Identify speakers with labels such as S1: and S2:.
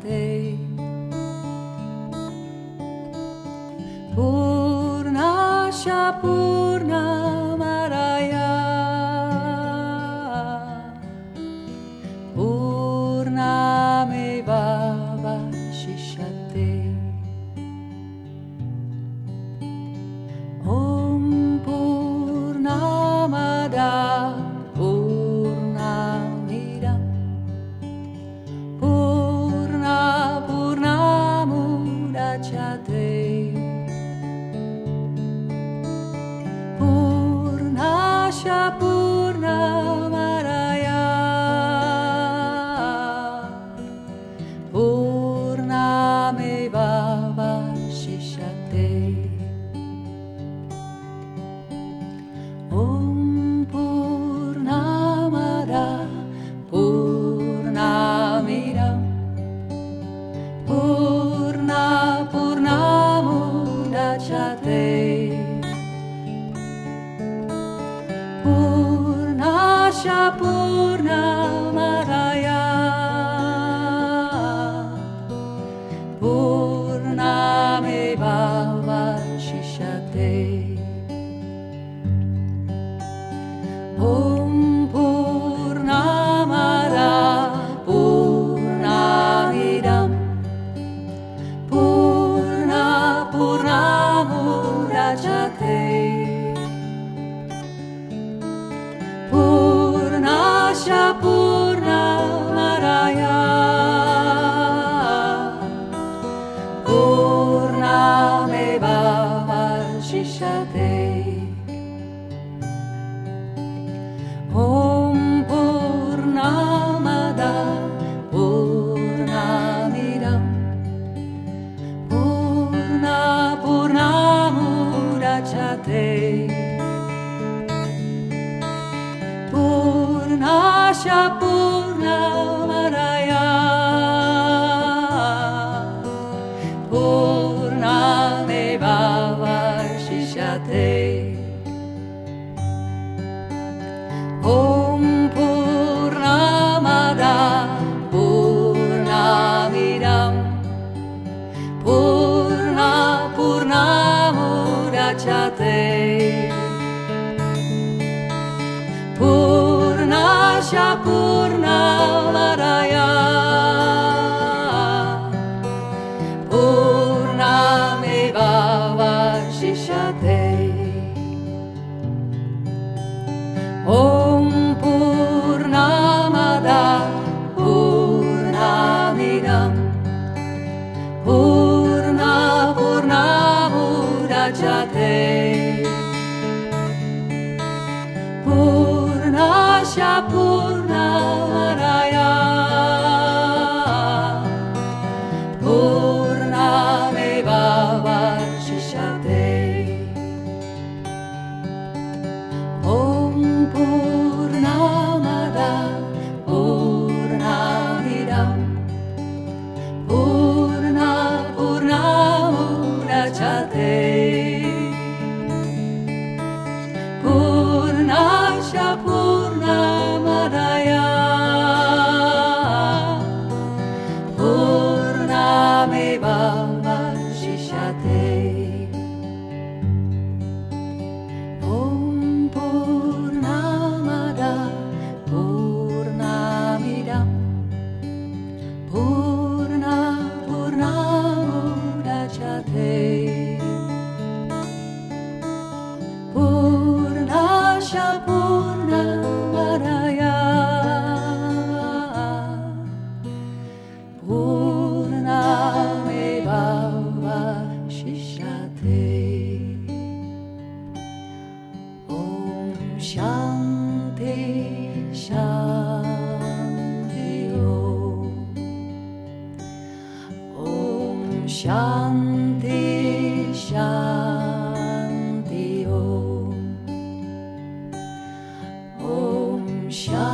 S1: day Pur naša Shapurna Maraya. chapeau. Nasha Purnam Narayana Panchapurna Purna Meva Vashishate Om Purna Mada Purna Midam. Purna Purna Purna शान्ति शान्ति ओ ॐ शा